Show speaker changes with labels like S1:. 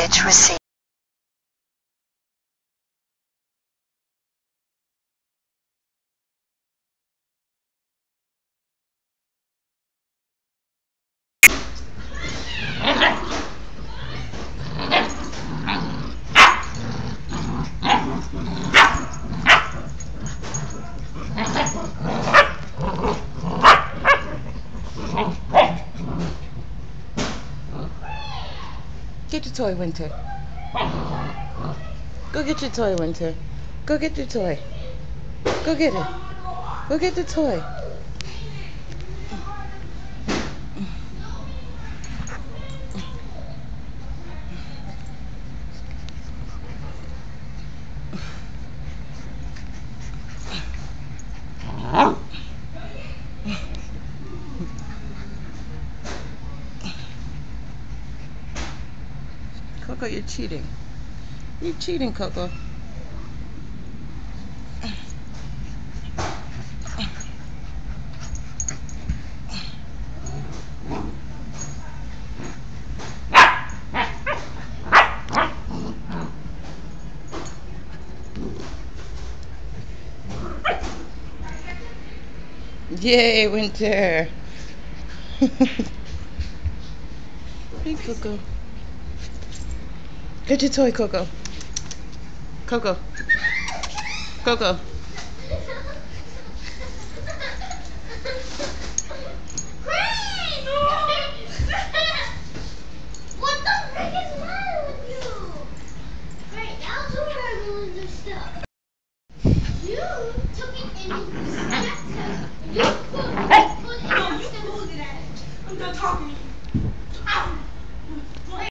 S1: Message received.
S2: Get your toy, Winter. Go get your toy, Winter. Go get your toy. Go get it. Go get the toy. Coco, you're cheating. You're cheating, Coco. Yay, Winter. hey, Coco. Get your toy, Coco. Coco. Coco.
S3: What the frick is wrong with you? Right, now two regulars are stuck. You took it and you snapped it. You put, put it
S4: No, you pulled it at it. I'm not talking to you.